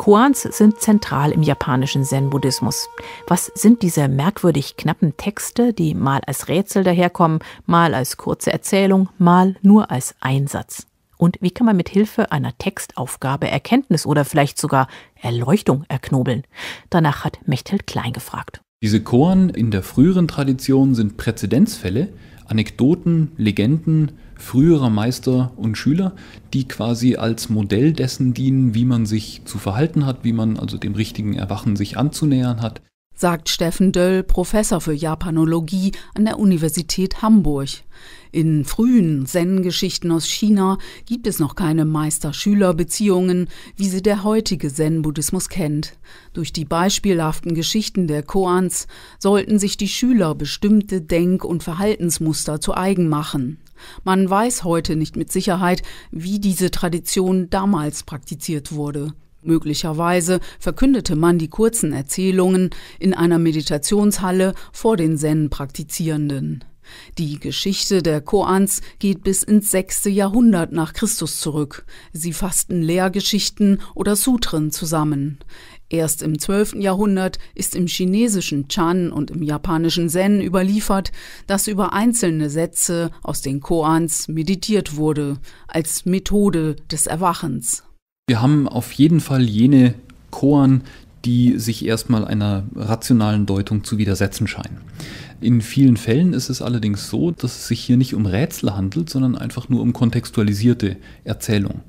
Koans sind zentral im japanischen Zen-Buddhismus. Was sind diese merkwürdig knappen Texte, die mal als Rätsel daherkommen, mal als kurze Erzählung, mal nur als Einsatz? Und wie kann man mit Hilfe einer Textaufgabe Erkenntnis oder vielleicht sogar Erleuchtung erknobeln? Danach hat Mechthild Klein gefragt. Diese Koan in der früheren Tradition sind Präzedenzfälle, Anekdoten, Legenden, früherer Meister und Schüler, die quasi als Modell dessen dienen, wie man sich zu verhalten hat, wie man also dem richtigen Erwachen sich anzunähern hat. Sagt Steffen Döll, Professor für Japanologie an der Universität Hamburg. In frühen Zen-Geschichten aus China gibt es noch keine Meister-Schüler-Beziehungen, wie sie der heutige Zen-Buddhismus kennt. Durch die beispielhaften Geschichten der Koans sollten sich die Schüler bestimmte Denk- und Verhaltensmuster zu eigen machen. Man weiß heute nicht mit Sicherheit, wie diese Tradition damals praktiziert wurde. Möglicherweise verkündete man die kurzen Erzählungen in einer Meditationshalle vor den Zen-Praktizierenden. Die Geschichte der Koans geht bis ins sechste Jahrhundert nach Christus zurück. Sie fassten Lehrgeschichten oder Sutren zusammen. Erst im 12. Jahrhundert ist im chinesischen Chan und im japanischen Zen überliefert, dass über einzelne Sätze aus den Koans meditiert wurde, als Methode des Erwachens. Wir haben auf jeden Fall jene Koan, die sich erstmal einer rationalen Deutung zu widersetzen scheinen. In vielen Fällen ist es allerdings so, dass es sich hier nicht um Rätsel handelt, sondern einfach nur um kontextualisierte Erzählung.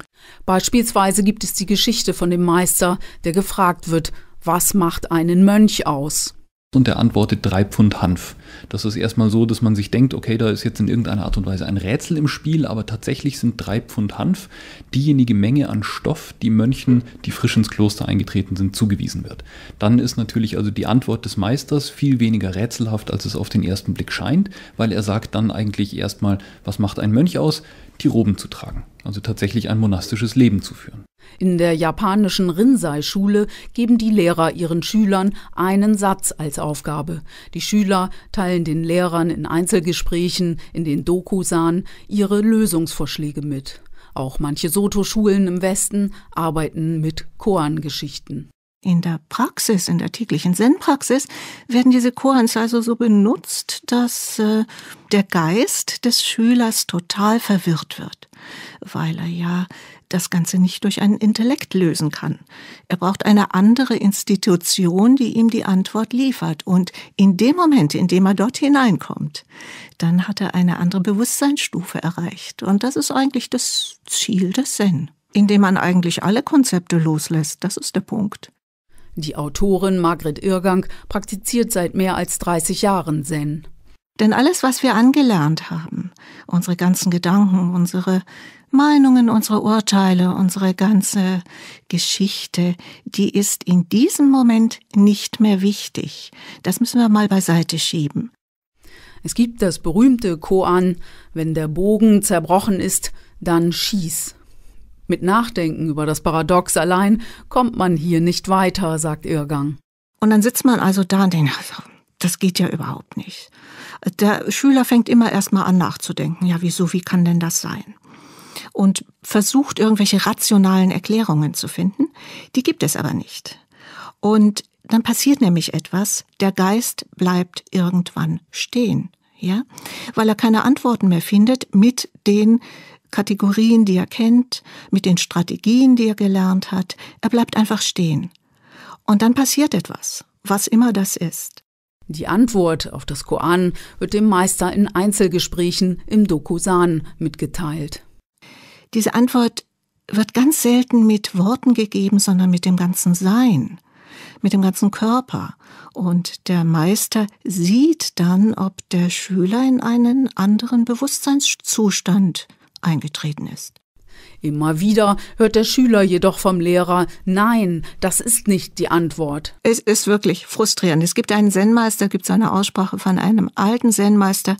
Beispielsweise gibt es die Geschichte von dem Meister, der gefragt wird, was macht einen Mönch aus? Und er antwortet drei Pfund Hanf. Das ist erstmal so, dass man sich denkt, okay, da ist jetzt in irgendeiner Art und Weise ein Rätsel im Spiel, aber tatsächlich sind drei Pfund Hanf diejenige Menge an Stoff, die Mönchen, die frisch ins Kloster eingetreten sind, zugewiesen wird. Dann ist natürlich also die Antwort des Meisters viel weniger rätselhaft, als es auf den ersten Blick scheint, weil er sagt dann eigentlich erstmal, was macht ein Mönch aus? Die Roben zu tragen, also tatsächlich ein monastisches Leben zu führen. In der japanischen Rinzai-Schule geben die Lehrer ihren Schülern einen Satz als Aufgabe. Die Schüler teilen den Lehrern in Einzelgesprächen in den Dokusan ihre Lösungsvorschläge mit. Auch manche Soto-Schulen im Westen arbeiten mit Koan-Geschichten. In der Praxis, in der täglichen Zen-Praxis, werden diese Koans also so benutzt, dass äh, der Geist des Schülers total verwirrt wird, weil er ja das Ganze nicht durch einen Intellekt lösen kann. Er braucht eine andere Institution, die ihm die Antwort liefert. Und in dem Moment, in dem er dort hineinkommt, dann hat er eine andere Bewusstseinsstufe erreicht. Und das ist eigentlich das Ziel des Zen, indem man eigentlich alle Konzepte loslässt. Das ist der Punkt. Die Autorin Margret Irrgang praktiziert seit mehr als 30 Jahren Zen. Denn alles, was wir angelernt haben, unsere ganzen Gedanken, unsere Meinungen, unsere Urteile, unsere ganze Geschichte, die ist in diesem Moment nicht mehr wichtig. Das müssen wir mal beiseite schieben. Es gibt das berühmte Koan, wenn der Bogen zerbrochen ist, dann schieß. Mit Nachdenken über das Paradox allein kommt man hier nicht weiter, sagt Irrgang. Und dann sitzt man also da und denkt, also, das geht ja überhaupt nicht. Der Schüler fängt immer erstmal an nachzudenken. Ja, wieso, wie kann denn das sein? Und versucht irgendwelche rationalen Erklärungen zu finden. Die gibt es aber nicht. Und dann passiert nämlich etwas. Der Geist bleibt irgendwann stehen. Ja, weil er keine Antworten mehr findet mit den Kategorien, die er kennt, mit den Strategien, die er gelernt hat. Er bleibt einfach stehen. Und dann passiert etwas, was immer das ist. Die Antwort auf das Koan wird dem Meister in Einzelgesprächen im Dokusan mitgeteilt. Diese Antwort wird ganz selten mit Worten gegeben, sondern mit dem ganzen Sein, mit dem ganzen Körper. Und der Meister sieht dann, ob der Schüler in einen anderen Bewusstseinszustand eingetreten ist. Immer wieder hört der Schüler jedoch vom Lehrer, nein, das ist nicht die Antwort. Es ist wirklich frustrierend. Es gibt einen Zen-Meister, gibt es eine Aussprache von einem alten Zen-Meister,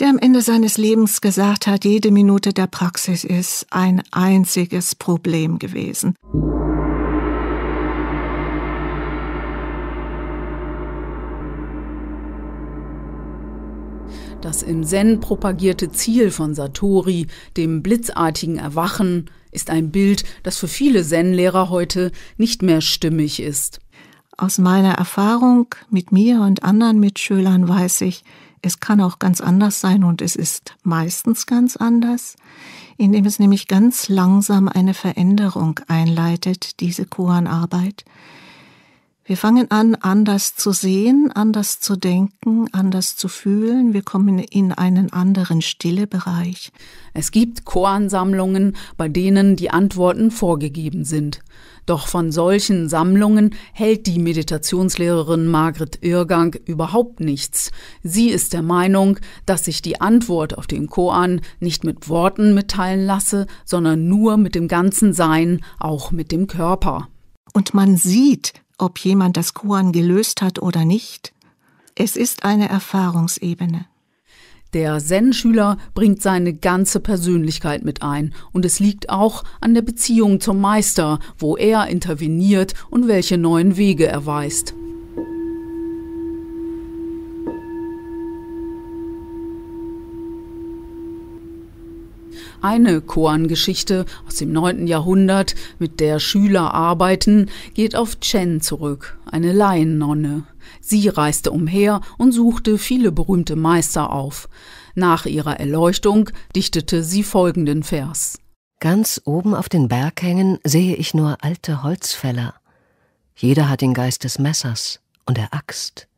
der am Ende seines Lebens gesagt hat, jede Minute der Praxis ist ein einziges Problem gewesen. Das im Zen propagierte Ziel von Satori, dem blitzartigen Erwachen, ist ein Bild, das für viele Zen-Lehrer heute nicht mehr stimmig ist. Aus meiner Erfahrung mit mir und anderen Mitschülern weiß ich, es kann auch ganz anders sein und es ist meistens ganz anders, indem es nämlich ganz langsam eine Veränderung einleitet, diese Koanarbeit. Wir fangen an, anders zu sehen, anders zu denken, anders zu fühlen. Wir kommen in einen anderen Stillebereich. Es gibt Koansammlungen, bei denen die Antworten vorgegeben sind. Doch von solchen Sammlungen hält die Meditationslehrerin Margret Irrgang überhaupt nichts. Sie ist der Meinung, dass sich die Antwort auf den Koan nicht mit Worten mitteilen lasse, sondern nur mit dem ganzen Sein, auch mit dem Körper. Und man sieht, ob jemand das Koan gelöst hat oder nicht. Es ist eine Erfahrungsebene. Der Zen-Schüler bringt seine ganze Persönlichkeit mit ein und es liegt auch an der Beziehung zum Meister, wo er interveniert und welche neuen Wege er weist. Eine Koan-Geschichte aus dem 9. Jahrhundert, mit der Schüler arbeiten, geht auf Chen zurück, eine Laiennonne. Sie reiste umher und suchte viele berühmte Meister auf. Nach ihrer Erleuchtung dichtete sie folgenden Vers. Ganz oben auf den Berghängen sehe ich nur alte Holzfäller. Jeder hat den Geist des Messers und der Axt.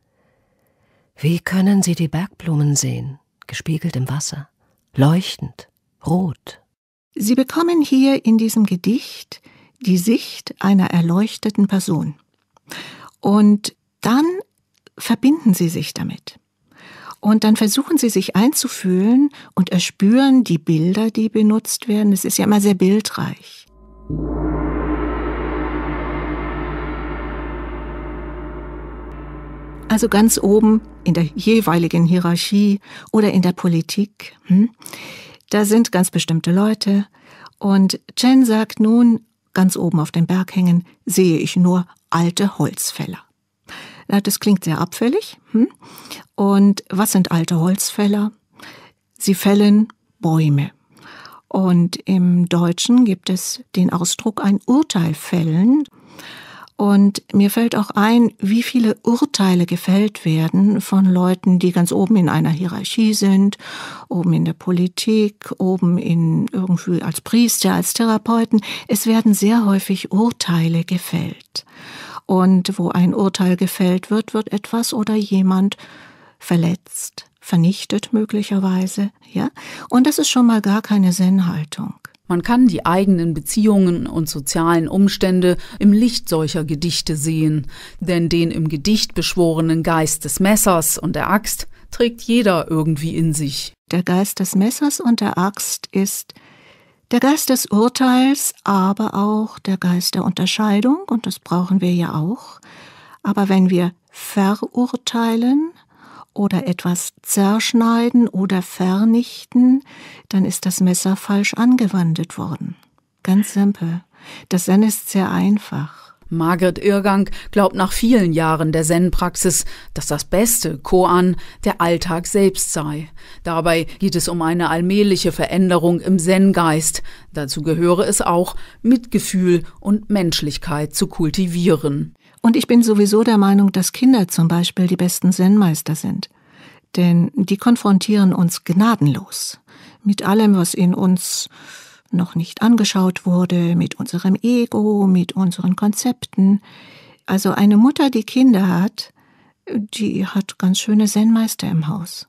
Wie können Sie die Bergblumen sehen, gespiegelt im Wasser, leuchtend, rot. Sie bekommen hier in diesem Gedicht die Sicht einer erleuchteten Person. Und dann verbinden Sie sich damit. Und dann versuchen Sie sich einzufühlen und erspüren die Bilder, die benutzt werden. Es ist ja immer sehr bildreich. Also ganz oben in der jeweiligen Hierarchie oder in der Politik. Hm? Da sind ganz bestimmte Leute. Und Chen sagt nun, ganz oben auf den Berghängen sehe ich nur alte Holzfäller. Das klingt sehr abfällig. Hm? Und was sind alte Holzfäller? Sie fällen Bäume. Und im Deutschen gibt es den Ausdruck ein Urteil fällen. Und mir fällt auch ein, wie viele Urteile gefällt werden von Leuten, die ganz oben in einer Hierarchie sind, oben in der Politik, oben in irgendwie als Priester, als Therapeuten. Es werden sehr häufig Urteile gefällt. Und wo ein Urteil gefällt wird, wird etwas oder jemand verletzt, vernichtet möglicherweise, ja. Und das ist schon mal gar keine Zen-Haltung. Man kann die eigenen Beziehungen und sozialen Umstände im Licht solcher Gedichte sehen, denn den im Gedicht beschworenen Geist des Messers und der Axt trägt jeder irgendwie in sich. Der Geist des Messers und der Axt ist der Geist des Urteils, aber auch der Geist der Unterscheidung, und das brauchen wir ja auch. Aber wenn wir verurteilen, oder etwas zerschneiden oder vernichten, dann ist das Messer falsch angewandt worden. Ganz simpel. Das Zen ist sehr einfach. Margret Irrgang glaubt nach vielen Jahren der Zen-Praxis, dass das beste Koan der Alltag selbst sei. Dabei geht es um eine allmähliche Veränderung im Zen-Geist. Dazu gehöre es auch, Mitgefühl und Menschlichkeit zu kultivieren. Und ich bin sowieso der Meinung, dass Kinder zum Beispiel die besten Zen-Meister sind. Denn die konfrontieren uns gnadenlos mit allem, was in uns noch nicht angeschaut wurde, mit unserem Ego, mit unseren Konzepten. Also eine Mutter, die Kinder hat, die hat ganz schöne Zen-Meister im Haus.